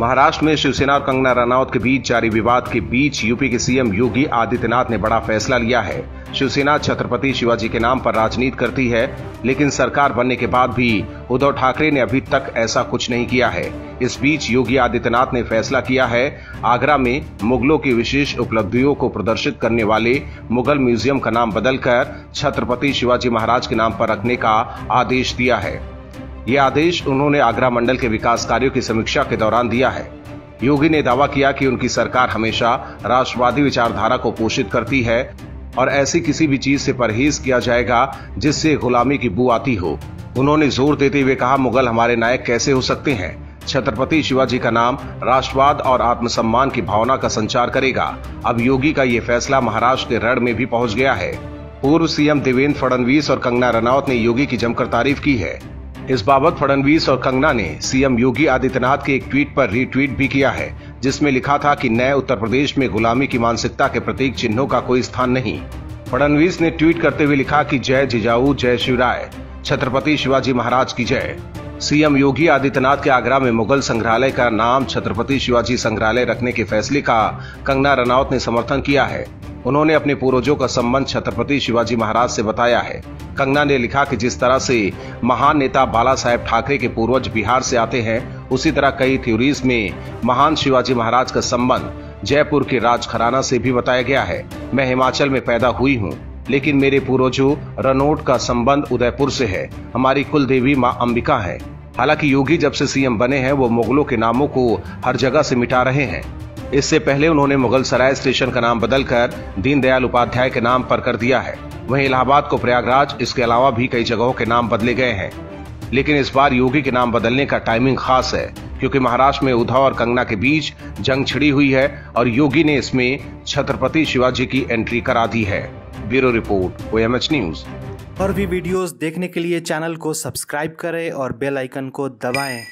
महाराष्ट्र में शिवसेना और कंगना रनौत के बीच जारी विवाद के बीच यूपी के सीएम योगी आदित्यनाथ ने बड़ा फैसला लिया है। शिवसेना छत्रपति शिवाजी के नाम पर राजनीति करती है, लेकिन सरकार बनने के बाद भी उद्धव ठाकरे ने अभी तक ऐसा कुछ नहीं किया है। इस बीच योगी आदित्यनाथ ने फैसला किया है, आगरा में मुगलों की विशेष उपलब्धियों को प्रदर्शित करने वाले मुगल म्यूज़ियम का नाम बदलकर छत्रपति शिवाजी महाराज के नाम पर रखने का आदेश दिया है। ये आदेश उन्होंने आगरा मंडल के विकास कार्यों की समीक्षा के दौरान दिया है। योगी ने दावा किया कि उनकी सरकार हमेशा राष्ट्रवादी विचारधारा को पोषित करती है और ऐसी किसी भी चीज़ से परहेज किया जाएगा जिससे गुलामी की बू आती हो। उन्होंने ज़ोर देते हुए कहा, मुगल हमारे नायक कैसे हो सकते हैं? छत्रपति शिवाजी का नाम राष्ट्रवाद और आत्मसम्मान की भावना का संचार करेगा। अब योगी का ये फैसला महाराष्ट्र के रण में भी पहुँच गया है। पूर्व सीएम देवेंद्र फडणवीस और कंगना रनौत ने योगी की जमकर तारीफ़ की है। इस बाबत फडणवीस और कंगना ने सीएम योगी आदित्यनाथ के एक ट्वीट पर रीट्वीट भी किया है, जिसमें लिखा था कि नए उत्तर प्रदेश में गुलामी की मानसिकता के प्रतीक चिन्हों का कोई स्थान नहीं। फडणवीस ने ट्वीट करते हुए लिखा कि जय जिजाऊ, जय शिवराय छत्रपति शिवाजी महाराज की जय। सीएम योगी आदित्यनाथ के आगरा में मुगल संग्रहालय का नाम छत्रपति शिवाजी संग्रहालय रखने के फैसले का कंगना रनौत ने समर्थन किया है। उन्होंने अपने पूर्वजों का संबंध छत्रपति शिवाजी महाराज से बताया है। कंगना ने लिखा कि जिस तरह से महान नेता बाला साहेब ठाकरे के पूर्वज बिहार से आते हैं, उसी तरह कई थ्योरीज में महान शिवाजी महाराज का संबंध जयपुर के राजखराना से भी बताया गया है। मैं हिमाचल में पैदा हुई हूँ, लेकिन मेरे पूर्वजों रनोट का संबंध उदयपुर से है। हमारी कुल देवी माँ अंबिका है। हालाँकि योगी जब से सीएम बने हैं, वो मुगलों के नामों को हर जगह से मिटा रहे हैं। इससे पहले उन्होंने मुगल सराय स्टेशन का नाम बदलकर दीनदयाल उपाध्याय के नाम पर कर दिया है। वहीं इलाहाबाद को प्रयागराज, इसके अलावा भी कई जगहों के नाम बदले गए हैं। लेकिन इस बार योगी के नाम बदलने का टाइमिंग खास है, क्योंकि महाराष्ट्र में उद्धव और कंगना के बीच जंग छिड़ी हुई है और योगी ने इसमें छत्रपति शिवाजी की एंट्री करा दी है। ब्यूरो रिपोर्ट ओएमएच न्यूज़ और भी वीडियोस देखने के लिए चैनल को सब्सक्राइब करें और बेल आइकन को दबाएँ।